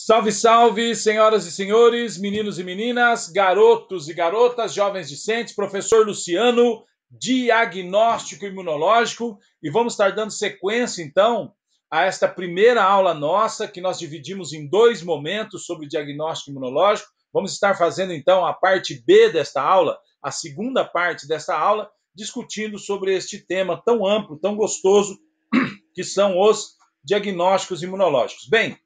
Salve, salve, senhoras e senhores, meninos e meninas, garotos e garotas, jovens discentes, professor Luciano, diagnóstico imunológico, e vamos estar dando sequência então a esta primeira aula nossa, que nós dividimos em dois momentos sobre diagnóstico imunológico. Vamos estar fazendo então a parte B desta aula, a segunda parte desta aula, discutindo sobre este tema tão amplo, tão gostoso, que são os diagnósticos imunológicos. Bem,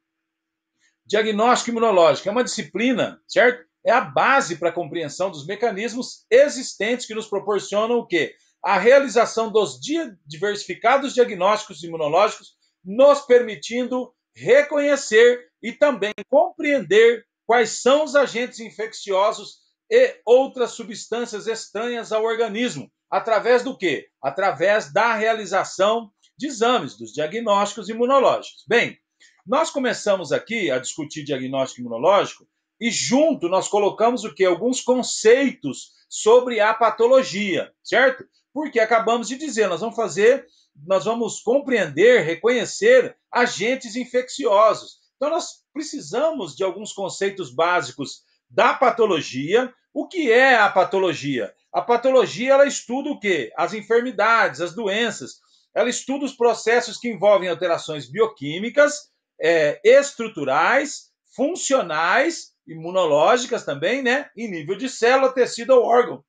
diagnóstico imunológico é uma disciplina, certo? É a base para a compreensão dos mecanismos existentes que nos proporcionam o quê? A realização dos diversificados diagnósticos imunológicos, nos permitindo reconhecer e também compreender quais são os agentes infecciosos e outras substâncias estranhas ao organismo. Através do quê? Através da realização de exames, dos diagnósticos imunológicos. Bem, nós começamos aqui a discutir diagnóstico imunológico e junto nós colocamos o que? Alguns conceitos sobre a patologia, certo? Porque acabamos de dizer, nós vamos fazer, nós vamos compreender, reconhecer agentes infecciosos. Então nós precisamos de alguns conceitos básicos da patologia. O que é a patologia? A patologia ela estuda o quê? As enfermidades, as doenças. Ela estuda os processos que envolvem alterações bioquímicas, é, estruturais, funcionais, imunológicas também, né? Em nível de célula, tecido ou órgão,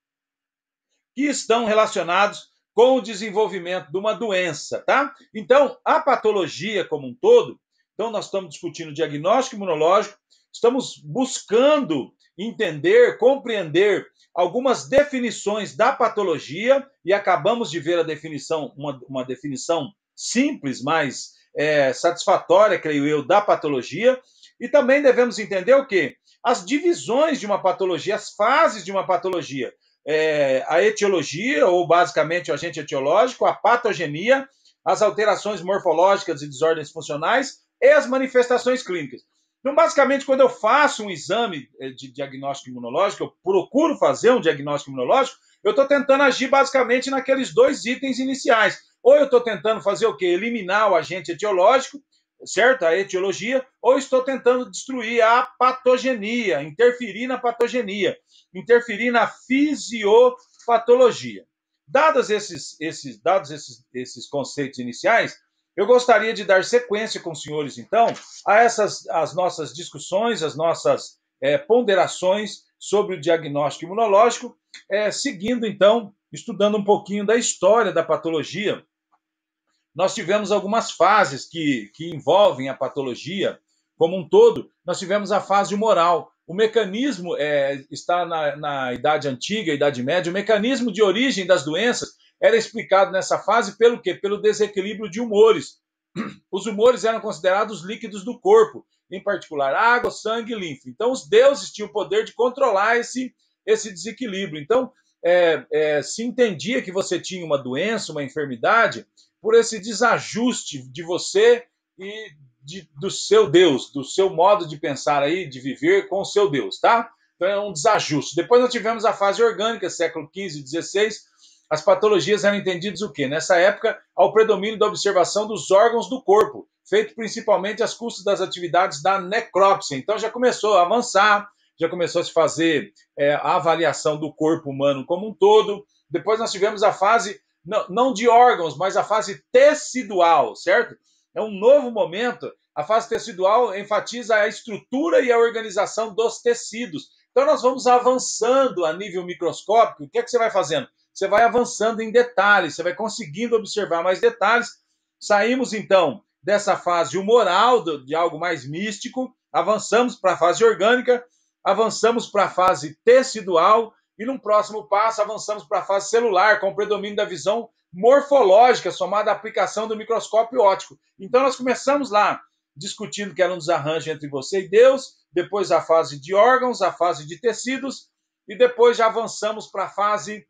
que estão relacionados com o desenvolvimento de uma doença, tá? Então, a patologia como um todo, então nós estamos discutindo diagnóstico imunológico, estamos buscando entender, compreender algumas definições da patologia e acabamos de ver a definição, uma, uma definição simples, mas é, satisfatória, creio eu, da patologia. E também devemos entender o quê? As divisões de uma patologia, as fases de uma patologia. É, a etiologia, ou basicamente o agente etiológico, a patogenia, as alterações morfológicas e desordens funcionais e as manifestações clínicas. Então, basicamente, quando eu faço um exame eh, de diagnóstico imunológico, eu procuro fazer um diagnóstico imunológico, eu estou tentando agir basicamente naqueles dois itens iniciais. Ou eu estou tentando fazer o quê? Eliminar o agente etiológico, certo? A etiologia, ou estou tentando destruir a patogenia, interferir na patogenia, interferir na fisiopatologia. Dados esses, esses, dados esses, esses conceitos iniciais, eu gostaria de dar sequência com os senhores, então, a essas as nossas discussões, as nossas é, ponderações sobre o diagnóstico imunológico, é, seguindo, então, estudando um pouquinho da história da patologia. Nós tivemos algumas fases que, que envolvem a patologia como um todo. Nós tivemos a fase moral. O mecanismo é, está na, na Idade Antiga, Idade Média, o mecanismo de origem das doenças era explicado nessa fase pelo quê? Pelo desequilíbrio de humores. Os humores eram considerados líquidos do corpo, em particular água, sangue e linfa. Então, os deuses tinham o poder de controlar esse, esse desequilíbrio. Então, é, é, se entendia que você tinha uma doença, uma enfermidade, por esse desajuste de você e de, do seu Deus, do seu modo de pensar aí, de viver com o seu Deus, tá? Então é um desajuste. Depois nós tivemos a fase orgânica, século XV XVI, as patologias eram entendidas o quê? Nessa época, ao predomínio da observação dos órgãos do corpo, feito principalmente às custas das atividades da necrópsia. Então já começou a avançar, já começou a se fazer é, a avaliação do corpo humano como um todo. Depois nós tivemos a fase, não, não de órgãos, mas a fase tecidual, certo? É um novo momento. A fase tecidual enfatiza a estrutura e a organização dos tecidos. Então nós vamos avançando a nível microscópico. O que é que você vai fazendo? você vai avançando em detalhes, você vai conseguindo observar mais detalhes. Saímos então dessa fase humoral, de algo mais místico, avançamos para a fase orgânica, avançamos para a fase tecidual e, num próximo passo, avançamos para a fase celular, com o predomínio da visão morfológica, somada à aplicação do microscópio óptico. Então, nós começamos lá discutindo que era um desarranjo entre você e Deus, depois a fase de órgãos, a fase de tecidos, e depois já avançamos para a fase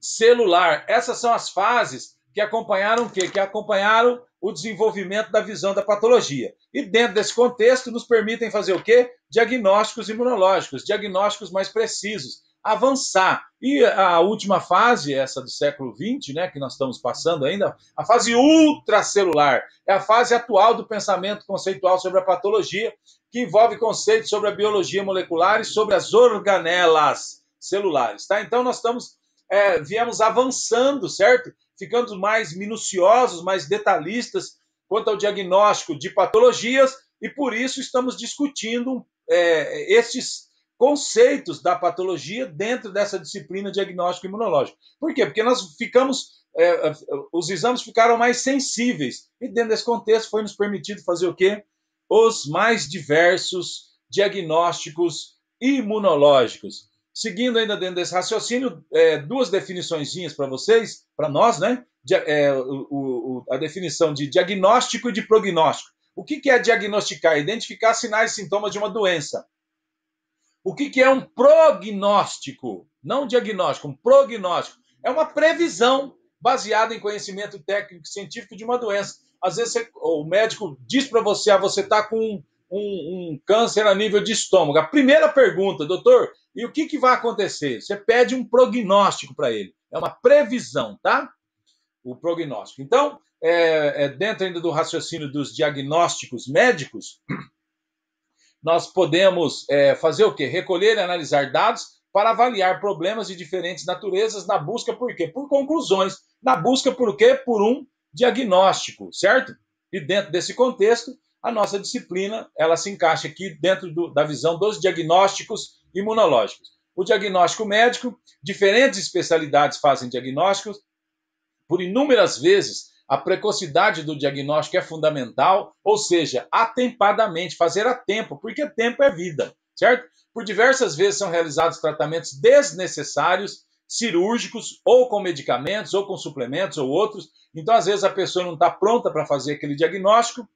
celular. Essas são as fases que acompanharam o quê? Que acompanharam o desenvolvimento da visão da patologia. E dentro desse contexto nos permitem fazer o quê? Diagnósticos imunológicos, diagnósticos mais precisos, avançar. E a última fase, essa do século XX, né, que nós estamos passando ainda, a fase ultracelular, é a fase atual do pensamento conceitual sobre a patologia, que envolve conceitos sobre a biologia molecular e sobre as organelas celulares, tá? Então nós estamos é, viemos avançando, certo? Ficando mais minuciosos, mais detalhistas quanto ao diagnóstico de patologias e por isso estamos discutindo é, estes conceitos da patologia dentro dessa disciplina diagnóstico imunológico. Por quê? Porque nós ficamos, é, os exames ficaram mais sensíveis e dentro desse contexto foi nos permitido fazer o quê? Os mais diversos diagnósticos imunológicos. Seguindo ainda dentro desse raciocínio, é, duas definições para vocês, para nós, né? É, o, o, a definição de diagnóstico e de prognóstico. O que, que é diagnosticar? Identificar sinais e sintomas de uma doença. O que, que é um prognóstico? Não diagnóstico, um prognóstico. É uma previsão baseada em conhecimento técnico científico de uma doença. Às vezes você, o médico diz para você, ah, você está com um, um, um, câncer a nível de estômago. A primeira pergunta, doutor, e o que, que vai acontecer? Você pede um prognóstico para ele. É uma previsão, tá? O prognóstico. Então, é, é, dentro ainda do raciocínio dos diagnósticos médicos, nós podemos é, fazer o quê? Recolher e analisar dados para avaliar problemas de diferentes naturezas na busca por quê? Por conclusões. Na busca por quê? Por um diagnóstico, certo? E dentro desse contexto, a nossa disciplina ela se encaixa aqui dentro do, da visão dos diagnósticos imunológicos. O diagnóstico médico, diferentes especialidades fazem diagnósticos, por inúmeras vezes a precocidade do diagnóstico é fundamental, ou seja, atempadamente, fazer a tempo, porque tempo é vida, certo? Por diversas vezes são realizados tratamentos desnecessários, cirúrgicos, ou com medicamentos, ou com suplementos, ou outros. Então, às vezes, a pessoa não está pronta para fazer aquele diagnóstico,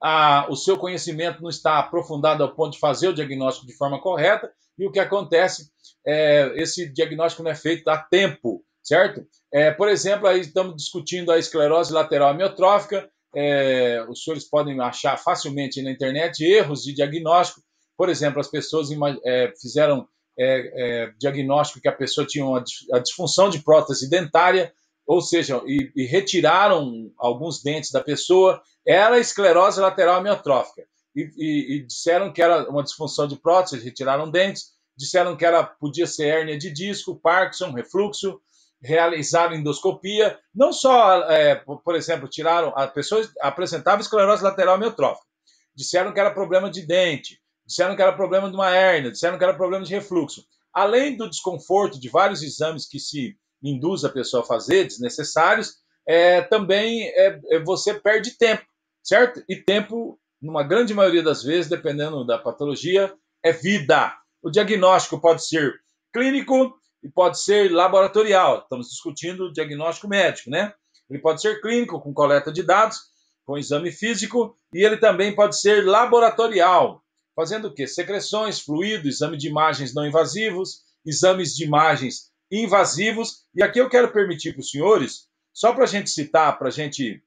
a, o seu conhecimento não está aprofundado ao ponto de fazer o diagnóstico de forma correta, e o que acontece é esse diagnóstico não é feito a tempo certo? É, por exemplo, aí estamos discutindo a esclerose lateral amiotrófica, é, os senhores podem achar facilmente na internet erros de diagnóstico. Por exemplo, as pessoas é, fizeram é, é, diagnóstico que a pessoa tinha uma, a disfunção de prótese dentária, ou seja, e, e, retiraram alguns dentes da pessoa, era esclerose lateral amiotrófica. E, e, e, disseram que era uma disfunção de prótese, retiraram dentes, disseram que era, podia ser hérnia de disco, Parkinson, refluxo, realizaram endoscopia, não só, é, por exemplo, tiraram, a pessoa apresentava esclerose lateral amiotrófica, disseram que era problema de dente, disseram que era problema de uma hérnia, disseram que era problema de refluxo. Além do desconforto de vários exames que se induz a pessoa a fazer, desnecessários, é, também é, é, você perde tempo, certo? E tempo, numa grande maioria das vezes, dependendo da patologia, é vida. O diagnóstico pode ser clínico, e pode ser laboratorial. Estamos discutindo o diagnóstico médico, né? Ele pode ser clínico, com coleta de dados, com exame físico, e ele também pode ser laboratorial, fazendo o quê? Secreções, fluido, exame de imagens não invasivos, exames de imagens invasivos. E aqui eu quero permitir para os senhores, só para a gente citar, para a gente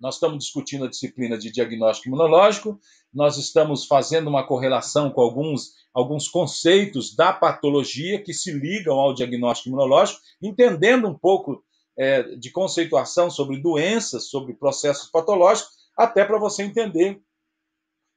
nós estamos discutindo a disciplina de diagnóstico imunológico, nós estamos fazendo uma correlação com alguns, alguns conceitos da patologia que se ligam ao diagnóstico imunológico, entendendo um pouco é, de conceituação sobre doenças, sobre processos patológicos, até para você entender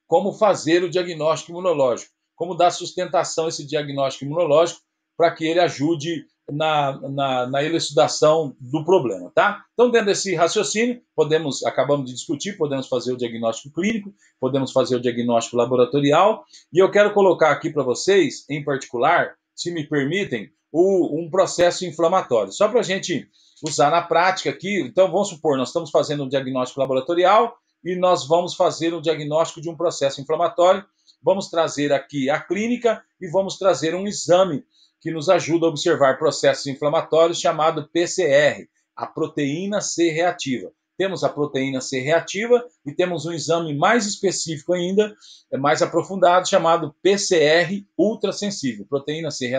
como fazer o diagnóstico imunológico, como dar sustentação a esse diagnóstico imunológico para que ele ajude na, na, na, elucidação do problema, tá? Então, dentro desse raciocínio, podemos, acabamos de discutir, podemos fazer o diagnóstico clínico, podemos fazer o diagnóstico laboratorial, e eu quero colocar aqui para vocês, em particular, se me permitem, o, um processo inflamatório. Só para a gente usar na prática aqui, então vamos supor, nós estamos fazendo um diagnóstico laboratorial e nós vamos fazer um diagnóstico de um processo inflamatório, vamos trazer aqui a clínica e vamos trazer um exame que nos ajuda a observar processos inflamatórios chamado PCR, a proteína C reativa. Temos a proteína C reativa e temos um exame mais específico ainda, é mais aprofundado, chamado PCR ultrassensível, proteína C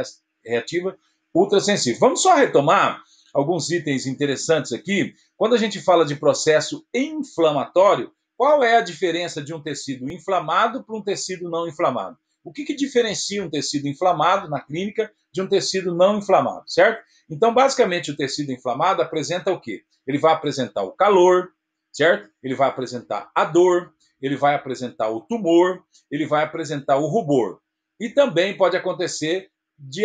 reativa ultrassensível. Vamos só retomar alguns itens interessantes aqui. Quando a gente fala de processo inflamatório, qual é a diferença de um tecido inflamado para um tecido não inflamado? O que, que diferencia um tecido inflamado na clínica de um tecido não inflamado, certo? Então, basicamente, o tecido inflamado apresenta o quê? Ele vai apresentar o calor, certo? Ele vai apresentar a dor, ele vai apresentar o tumor, ele vai apresentar o rubor. E também pode acontecer de,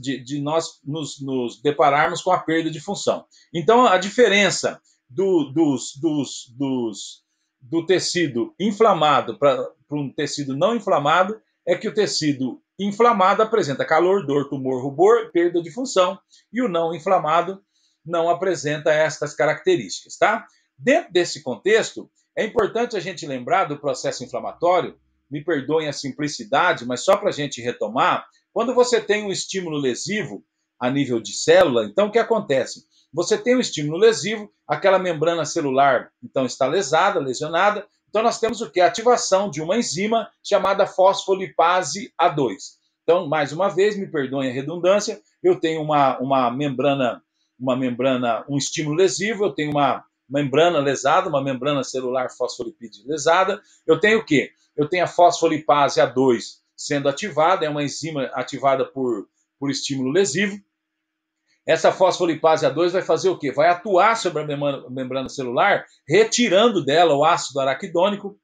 de, de nós nos, nos, depararmos com a perda de função. Então, a diferença do, dos, dos, dos, do tecido inflamado para um tecido não inflamado é que o tecido inflamado apresenta calor, dor, tumor, rubor, perda de função, e o não inflamado não apresenta estas características, tá? Dentro desse contexto, é importante a gente lembrar do processo inflamatório, me perdoem a simplicidade, mas só para a gente retomar, quando você tem um estímulo lesivo a nível de célula, então o que acontece? Você tem um estímulo lesivo, aquela membrana celular então está lesada, lesionada, então nós temos o que? A ativação de uma enzima chamada fosfolipase A2. Então, mais uma vez, me perdoem a redundância, eu tenho uma, uma membrana, uma membrana, um estímulo lesivo, eu tenho uma membrana lesada, uma membrana celular fosfolipídeo lesada, eu tenho o quê? Eu tenho a fosfolipase A2 sendo ativada, é uma enzima ativada por, por estímulo lesivo. Essa fosfolipase A2 vai fazer o quê? Vai atuar sobre a membrana, celular, retirando dela o ácido araquidônico.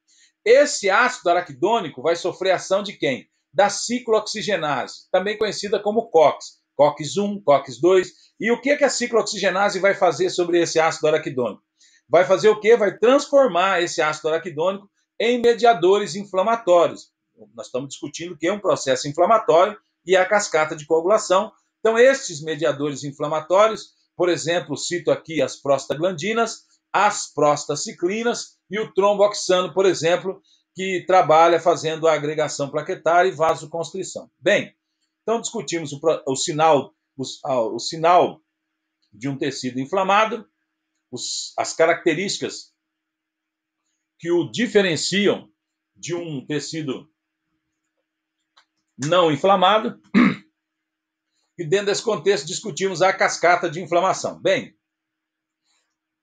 Esse ácido araquidônico vai sofrer ação de quem? Da ciclooxigenase, também conhecida como COX. COX-1, COX-2. E o que, que a ciclooxigenase vai fazer sobre esse ácido araquidônico? Vai fazer o quê? Vai transformar esse ácido araquidônico em mediadores inflamatórios nós estamos discutindo o que é um processo inflamatório e a cascata de coagulação. Então, estes mediadores inflamatórios, por exemplo, cito aqui as prostaglandinas, as prostaciclinas e o tromboxano, por exemplo, que trabalha fazendo a agregação plaquetária e vasoconstrição. Bem, então discutimos o, o sinal, o, o, sinal de um tecido inflamado, os, as características que o diferenciam de um tecido não inflamado. E dentro desse contexto discutimos a cascata de inflamação. Bem,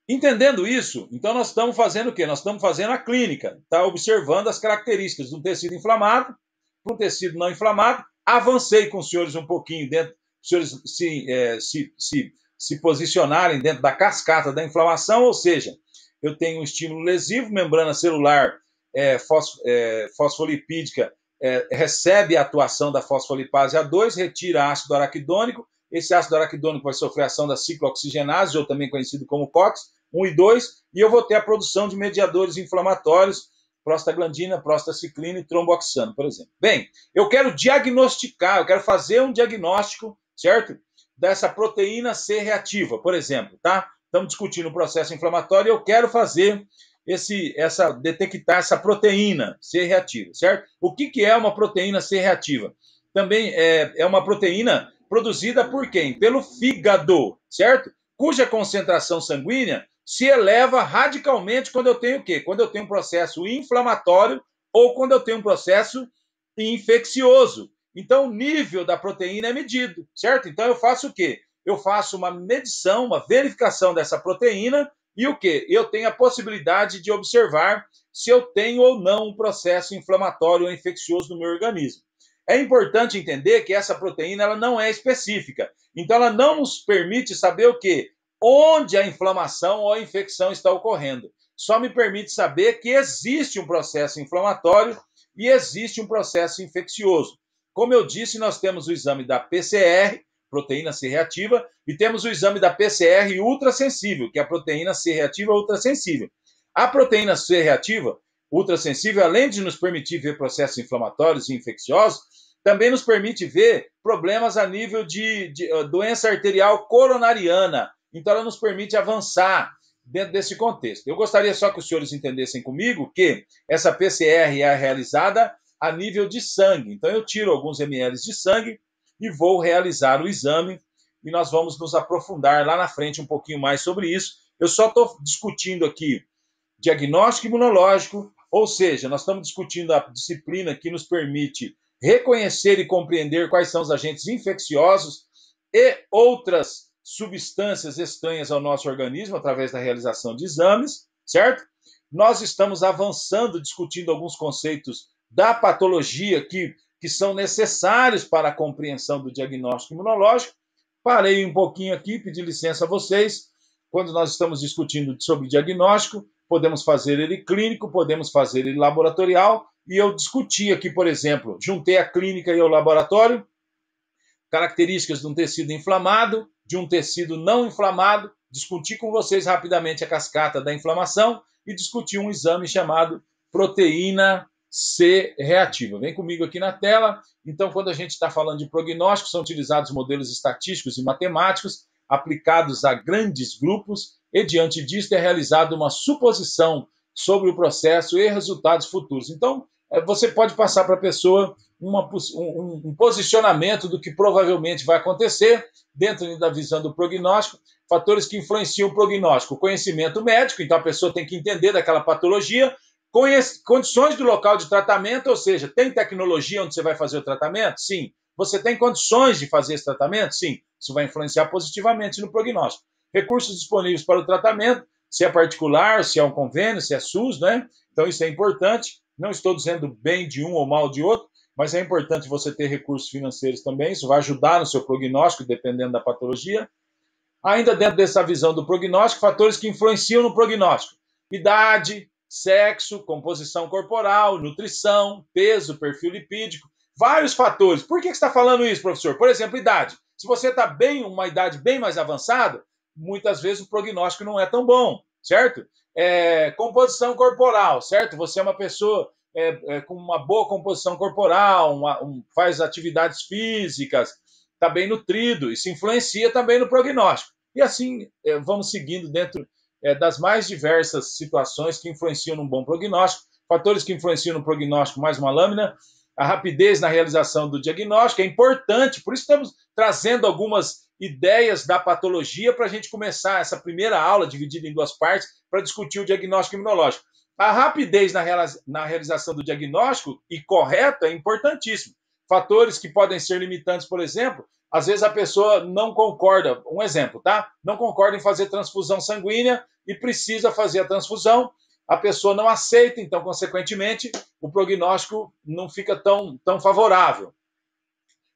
entendendo isso, então nós estamos fazendo o quê? Nós estamos fazendo a clínica, tá observando as características de um tecido inflamado para um tecido não inflamado. Avancei com os senhores um pouquinho dentro, os senhores se, é, se, se, se posicionarem dentro da cascata da inflamação, ou seja, eu tenho um estímulo lesivo, membrana celular é, é, fosfolipídica é, recebe a atuação da fosfolipase A2, retira ácido araquidônico. Esse ácido araquidônico vai sofrer ação da ciclooxigenase, ou também conhecido como COX, 1 e 2, e eu vou ter a produção de mediadores inflamatórios, prostaglandina, prostaciclina e tromboxano, por exemplo. Bem, eu quero diagnosticar, eu quero fazer um diagnóstico, certo? Dessa proteína C reativa, por exemplo, tá? Estamos discutindo o processo inflamatório e eu quero fazer esse, essa, detectar essa proteína C reativa, certo? O que, que é uma proteína C reativa? Também é, é uma proteína produzida por quem? Pelo fígado, certo? Cuja concentração sanguínea se eleva radicalmente quando eu tenho o quê? Quando eu tenho um processo inflamatório ou quando eu tenho um processo infeccioso. Então, o nível da proteína é medido, certo? Então, eu faço o quê? Eu faço uma medição, uma verificação dessa proteína e o que? Eu tenho a possibilidade de observar se eu tenho ou não um processo inflamatório ou infeccioso no meu organismo. É importante entender que essa proteína ela não é específica. Então ela não nos permite saber o que? Onde a inflamação ou a infecção está ocorrendo. Só me permite saber que existe um processo inflamatório e existe um processo infeccioso. Como eu disse, nós temos o exame da PCR, proteína C reativa, e temos o exame da PCR ultrassensível, que é a proteína C reativa ultrassensível. A proteína C reativa ultrassensível, além de nos permitir ver processos inflamatórios e infecciosos, também nos permite ver problemas a nível de, de uh, doença arterial coronariana. Então, ela nos permite avançar dentro desse contexto. Eu gostaria só que os senhores entendessem comigo que essa PCR é realizada a nível de sangue. Então, eu tiro alguns ml de sangue e vou realizar o exame e nós vamos nos aprofundar lá na frente um pouquinho mais sobre isso. Eu só estou discutindo aqui diagnóstico imunológico, ou seja, nós estamos discutindo a disciplina que nos permite reconhecer e compreender quais são os agentes infecciosos e outras substâncias estranhas ao nosso organismo através da realização de exames, certo? Nós estamos avançando, discutindo alguns conceitos da patologia que que são necessários para a compreensão do diagnóstico imunológico. Parei um pouquinho aqui, pedi licença a vocês. Quando nós estamos discutindo sobre diagnóstico, podemos fazer ele clínico, podemos fazer ele laboratorial, e eu discuti aqui, por exemplo, juntei a clínica e o laboratório, características de um tecido inflamado, de um tecido não inflamado, discuti com vocês rapidamente a cascata da inflamação e discuti um exame chamado proteína C reativa. Vem comigo aqui na tela. Então, quando a gente está falando de prognóstico, são utilizados modelos estatísticos e matemáticos aplicados a grandes grupos e, diante disso, é realizada uma suposição sobre o processo e resultados futuros. Então, é, você pode passar para a pessoa uma, um, um, posicionamento do que provavelmente vai acontecer dentro da visão do prognóstico, fatores que influenciam o prognóstico, conhecimento médico, então a pessoa tem que entender daquela patologia, condições do local de tratamento, ou seja, tem tecnologia onde você vai fazer o tratamento? Sim. Você tem condições de fazer esse tratamento? Sim. Isso vai influenciar positivamente no prognóstico. Recursos disponíveis para o tratamento, se é particular, se é um convênio, se é SUS, né? Então isso é importante. Não estou dizendo bem de um ou mal de outro, mas é importante você ter recursos financeiros também. Isso vai ajudar no seu prognóstico, dependendo da patologia. Ainda dentro dessa visão do prognóstico, fatores que influenciam no prognóstico: idade, sexo, composição corporal, nutrição, peso, perfil lipídico, vários fatores. Por que você está falando isso, professor? Por exemplo, idade. Se você está bem, uma idade bem mais avançada, muitas vezes o prognóstico não é tão bom, certo? É, composição corporal, certo? Você é uma pessoa é, é, com uma boa composição corporal, uma, um, faz atividades físicas, está bem nutrido, isso influencia também no prognóstico. E assim é, vamos seguindo dentro é, das mais diversas situações que influenciam num bom prognóstico, fatores que influenciam no prognóstico, mais uma lâmina, a rapidez na realização do diagnóstico é importante, por isso estamos trazendo algumas ideias da patologia para a gente começar essa primeira aula, dividida em duas partes, para discutir o diagnóstico imunológico. A rapidez na, na realização do diagnóstico e correta é importantíssimo. Fatores que podem ser limitantes, por exemplo, às vezes a pessoa não concorda, um exemplo, tá? Não concorda em fazer transfusão sanguínea e precisa fazer a transfusão, a pessoa não aceita, então, consequentemente, o prognóstico não fica tão, tão favorável.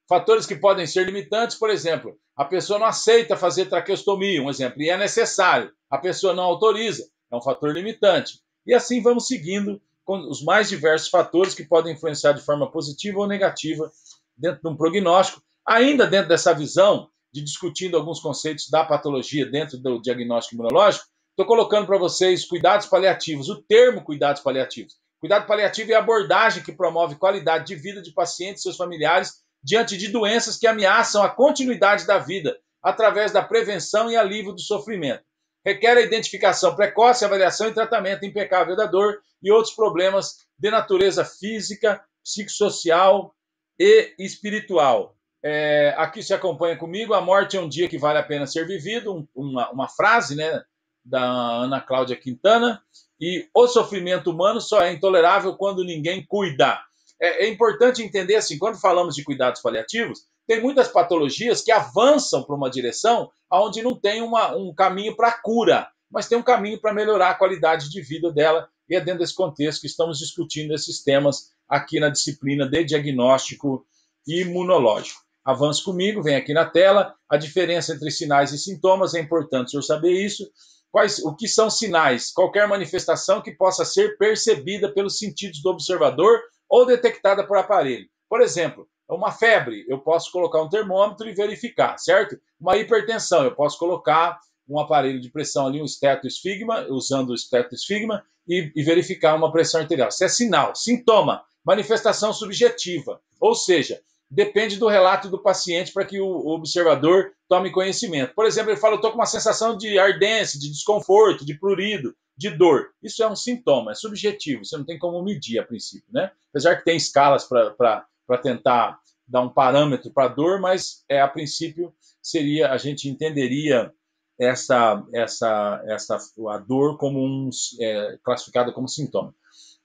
Fatores que podem ser limitantes, por exemplo, a pessoa não aceita fazer traqueostomia, um exemplo, e é necessário, a pessoa não autoriza, é um fator limitante. E assim vamos seguindo com os mais diversos fatores que podem influenciar de forma positiva ou negativa dentro de um prognóstico, ainda dentro dessa visão de discutindo alguns conceitos da patologia dentro do diagnóstico imunológico, estou colocando para vocês cuidados paliativos, o termo cuidados paliativos. Cuidado paliativo é a abordagem que promove qualidade de vida de pacientes e seus familiares diante de doenças que ameaçam a continuidade da vida, através da prevenção e alívio do sofrimento. Requer a identificação precoce, avaliação e tratamento impecável da dor e outros problemas de natureza física, psicossocial e espiritual. É, aqui se acompanha comigo, a morte é um dia que vale a pena ser vivido, um, uma, uma frase né, da Ana Cláudia Quintana, e o sofrimento humano só é intolerável quando ninguém cuida é, é importante entender assim, quando falamos de cuidados paliativos, tem muitas patologias que avançam para uma direção onde não tem uma, um caminho para cura, mas tem um caminho para melhorar a qualidade de vida dela. E é dentro desse contexto que estamos discutindo esses temas aqui na disciplina de diagnóstico imunológico. Avance comigo, vem aqui na tela. A diferença entre sinais e sintomas é importante o senhor saber isso. Quais, o que são sinais? Qualquer manifestação que possa ser percebida pelos sentidos do observador ou detectada por aparelho. Por exemplo, uma febre, eu posso colocar um termômetro e verificar, certo? Uma hipertensão, eu posso colocar um aparelho de pressão ali, um estetosfigma, usando o estetosfigma, e, e verificar uma pressão arterial. Isso é sinal. Sintoma, manifestação subjetiva. Ou seja, depende do relato do paciente para que o observador tome conhecimento. Por exemplo, ele fala: estou com uma sensação de ardência, de desconforto, de prurido de dor. Isso é um sintoma, é subjetivo, você não tem como medir a princípio, né? Apesar que tem escalas para tentar dar um parâmetro para dor, mas é, a princípio seria, a gente entenderia essa, essa, essa a dor como um, é, classificada como sintoma.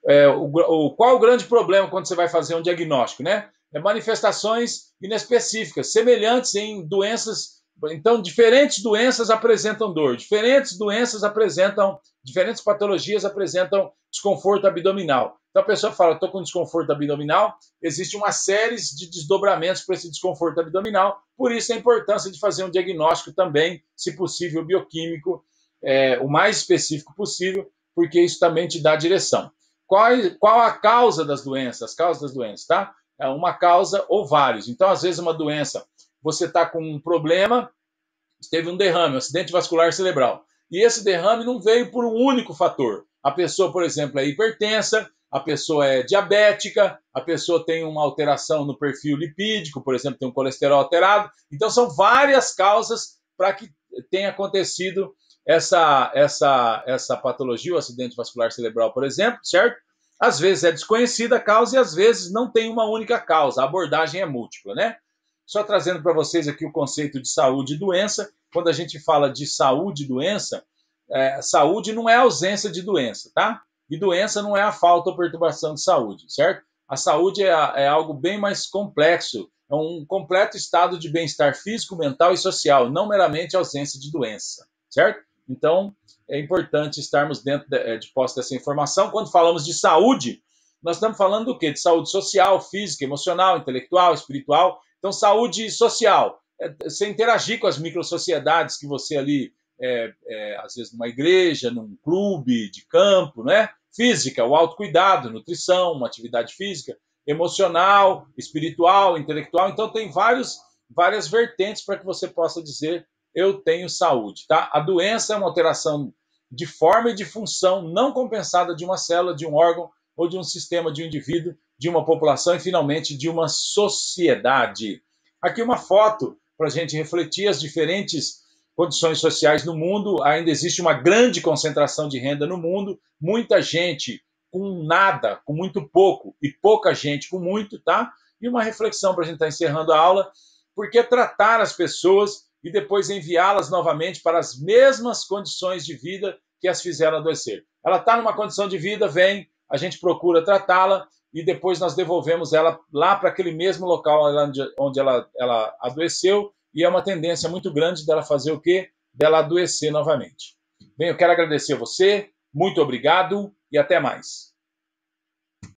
É, o, o, qual o grande problema quando você vai fazer um diagnóstico, né? É manifestações inespecíficas, semelhantes em doenças então, diferentes doenças apresentam dor, diferentes doenças apresentam, diferentes patologias apresentam desconforto abdominal. Então a pessoa fala, estou com desconforto abdominal, existe uma série de desdobramentos para esse desconforto abdominal, por isso a importância de fazer um diagnóstico também, se possível, bioquímico, é, o mais específico possível, porque isso também te dá direção. Qual, qual a causa das doenças? As causas das doenças, tá? É uma causa ou vários. Então, às vezes, uma doença, você está com um problema, teve um derrame, um acidente vascular cerebral. E esse derrame não veio por um único fator. A pessoa, por exemplo, é hipertensa, a pessoa é diabética, a pessoa tem uma alteração no perfil lipídico, por exemplo, tem um colesterol alterado. Então, são várias causas para que tenha acontecido essa, essa, essa patologia, o acidente vascular cerebral, por exemplo, certo? Às vezes é desconhecida a causa e às vezes não tem uma única causa, a abordagem é múltipla, né? Só trazendo para vocês aqui o conceito de saúde e doença. Quando a gente fala de saúde e doença, é, saúde não é ausência de doença, tá? E doença não é a falta ou perturbação de saúde, certo? A saúde é, é algo bem mais complexo, é um completo estado de bem-estar físico, mental e social, não meramente ausência de doença, certo? Então, é importante estarmos dentro de, é, de posse dessa informação. Quando falamos de saúde, nós estamos falando do quê? De saúde social, física, emocional, intelectual, espiritual. Então, saúde social, é você interagir com as microsociedades que você ali, é, é, às vezes numa igreja, num clube de campo, né? Física, o autocuidado, nutrição, uma atividade física, emocional, espiritual, intelectual. Então, tem vários, várias vertentes para que você possa dizer eu tenho saúde, tá? A doença é uma alteração de forma e de função não compensada de uma célula, de um órgão ou de um sistema de um indivíduo, de uma população e finalmente de uma sociedade. Aqui uma foto para a gente refletir as diferentes condições sociais no mundo. Ainda existe uma grande concentração de renda no mundo, muita gente com nada, com muito pouco, e pouca gente com muito, tá? E uma reflexão para a gente estar tá encerrando a aula, por que tratar as pessoas e depois enviá-las novamente para as mesmas condições de vida que as fizeram adoecer. Ela está numa condição de vida, vem, a gente procura tratá-la e depois nós devolvemos ela lá para aquele mesmo local onde ela, ela adoeceu e é uma tendência muito grande dela fazer o quê? Dela adoecer novamente. Bem, eu quero agradecer a você, muito obrigado e até mais.